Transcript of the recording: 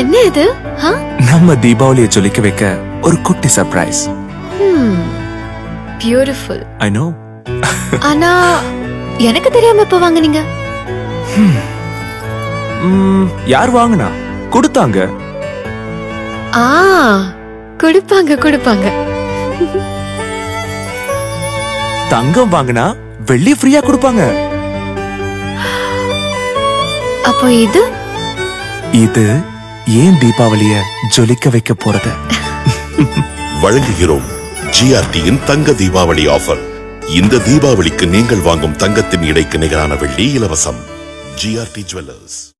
என்ன இது? நம்ம தீபாவளியை ஜொலிக்க வைக்க ஒரு குட்டி சர்ப்ரைஸ். பியூட்டிஃபுல் ஐ நோ ஆனா எனக்கு தெரியாம எப்ப வாங்குனீங்க? யார் வாங்குனா? கொடுத்தாங்க. ஆ கொடுப்பாங்க கொடுப்பாங்க. தங்கம் வாங்குனா வெள்ளி ஃப்ரீயா கொடுப்பாங்க. அப்போ இது இது ஏன் தீபாவளிய ஜொலிக்க வைக்க போறது? வழங்குகிறோம் ஜிஆர்டியின் தங்க தீபாவளி ஆஃபர் இந்த தீபாவளிக்கு நீங்கள் வாங்கும் தங்கத்தின் இடைக்கு நிகரான வெள்ளி இலவசம். GRT jewellers